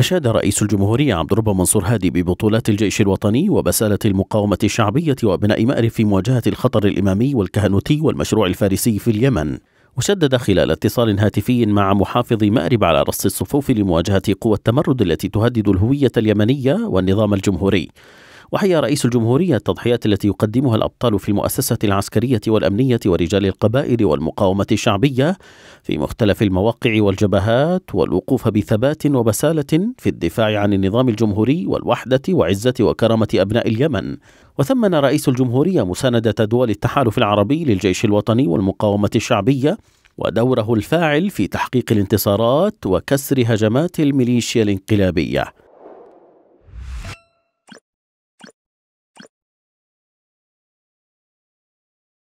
أشاد رئيس الجمهورية عبد الرب منصور هادي ببطولات الجيش الوطني وبسالة المقاومة الشعبية وأبناء مأرب في مواجهة الخطر الإمامي والكهنوتي والمشروع الفارسي في اليمن. وشدد خلال اتصال هاتفي مع محافظ مأرب على رص الصفوف لمواجهة قوى التمرد التي تهدد الهوية اليمنية والنظام الجمهوري. وحيا رئيس الجمهورية التضحيات التي يقدمها الأبطال في المؤسسة العسكرية والأمنية ورجال القبائل والمقاومة الشعبية في مختلف المواقع والجبهات والوقوف بثبات وبسالة في الدفاع عن النظام الجمهوري والوحدة وعزة وكرامة أبناء اليمن. وثمن رئيس الجمهورية مساندة دول التحالف العربي للجيش الوطني والمقاومة الشعبية ودوره الفاعل في تحقيق الانتصارات وكسر هجمات الميليشيا الانقلابية.